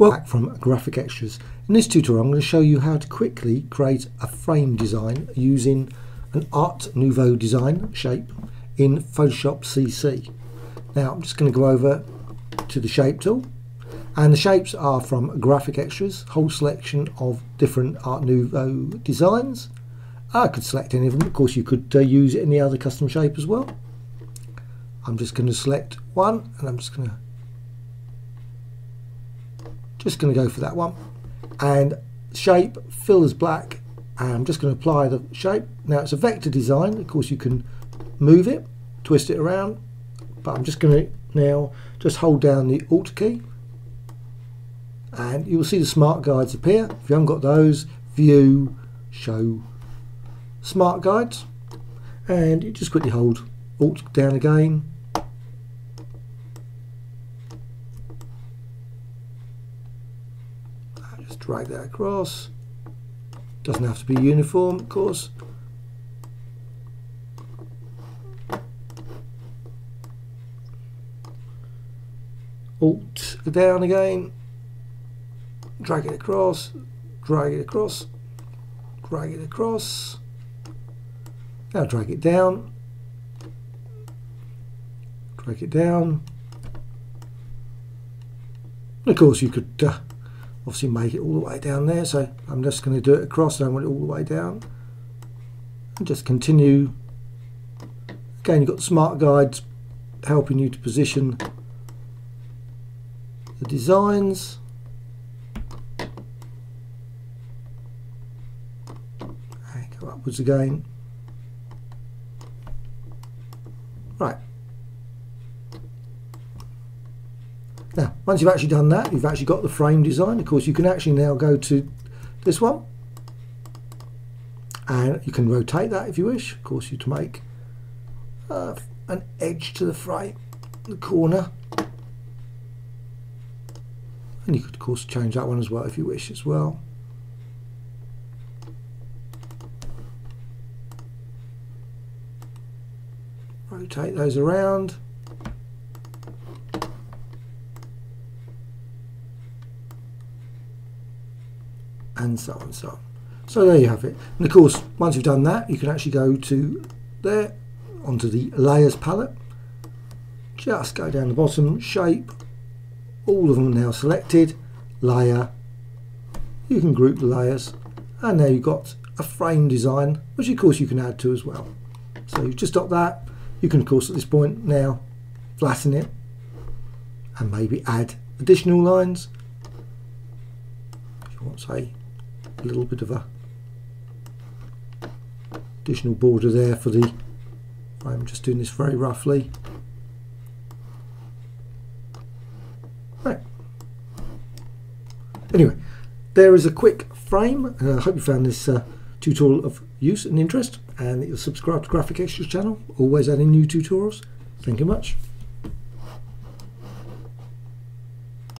Well, back from Graphicxtras. In this tutorial I'm going to show you how to quickly create a frame design using an Art Nouveau design shape in Photoshop CC. Now I'm just going to go over to the shape tool and the shapes are from Graphicxtras, whole selection of different Art Nouveau designs. I could select any of them, of course you could uh, use any other custom shape as well. I'm just going to select one and I'm just going to just going to go for that one. And shape fill as black. And I'm just going to apply the shape. Now it's a vector design. Of course you can move it twist it around. But I'm just going to now just hold down the alt key. And you'll see the smart guides appear. If you haven't got those view show smart guides. And you just quickly hold alt down again drag that across. Doesn't have to be uniform, of course. Alt down again, drag it across, drag it across, drag it across. Now drag it down, drag it down. Of course, you could uh, obviously make it all the way down there. So I'm just going to do it across and I want it all the way down. And just continue. Again you've got the smart guides helping you to position the designs. And go upwards again. Right Now, once you've actually done that, you've actually got the frame design. Of course, you can actually now go to this one. And you can rotate that if you wish. Of course, you to make uh, an edge to the frame, the corner. And you could, of course, change that one as well if you wish as well. Rotate those around. And so on and so on. So there you have it. And of course, once you've done that, you can actually go to there, onto the layers palette. Just go down the bottom, shape, all of them now selected, layer. You can group the layers, and now you've got a frame design, which of course you can add to as well. So you've just got that. You can of course at this point now flatten it and maybe add additional lines. If you want say a little bit of a additional border there for the I'm just doing this very roughly. Right. Anyway there is a quick frame. Uh, I hope you found this uh, tutorial of use and interest and that you'll subscribe to Graphicxtras channel. Always adding new tutorials. Thank you much